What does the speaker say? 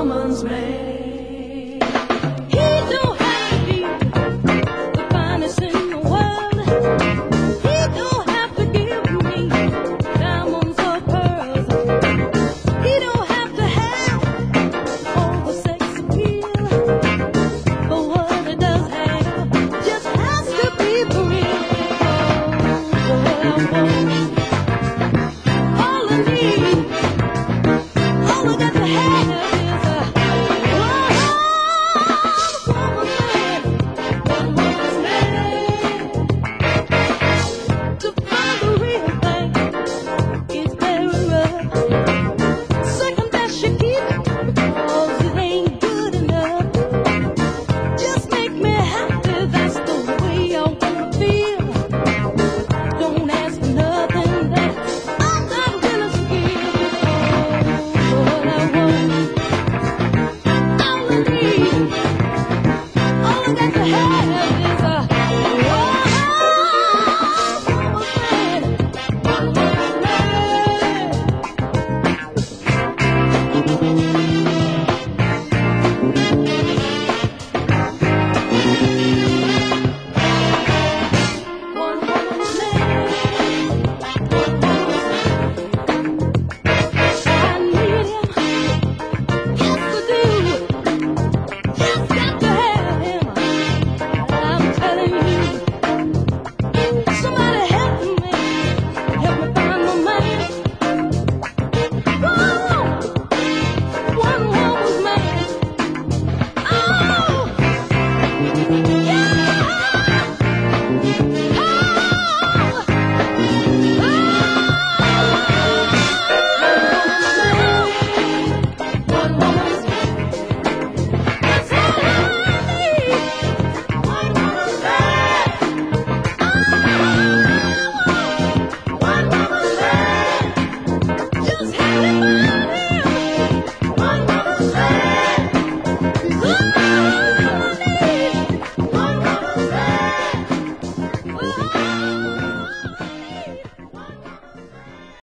woman's made.